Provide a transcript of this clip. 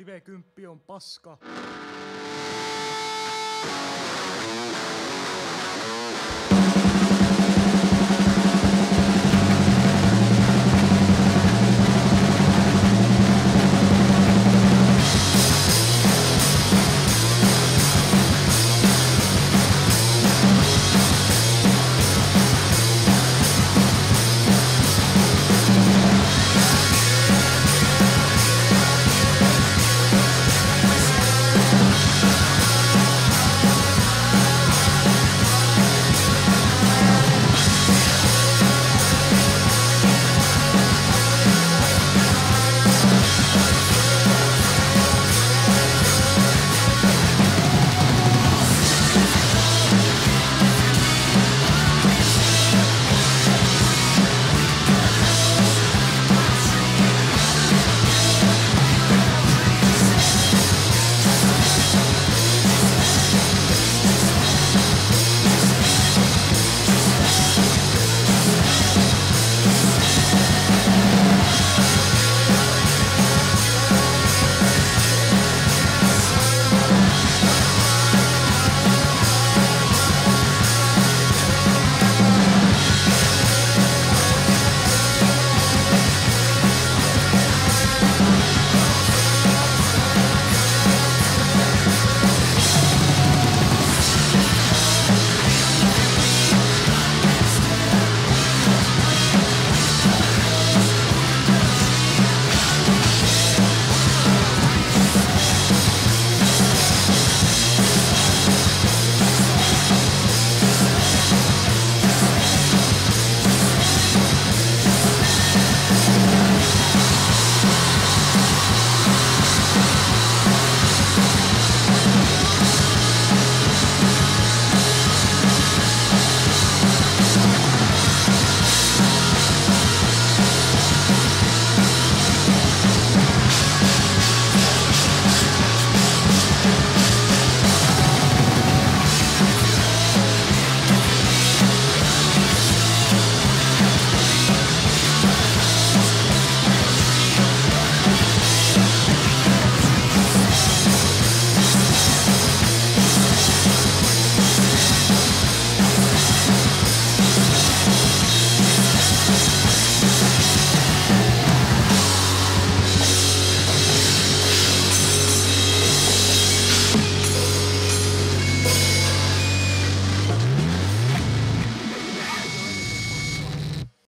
Live 10 on paska.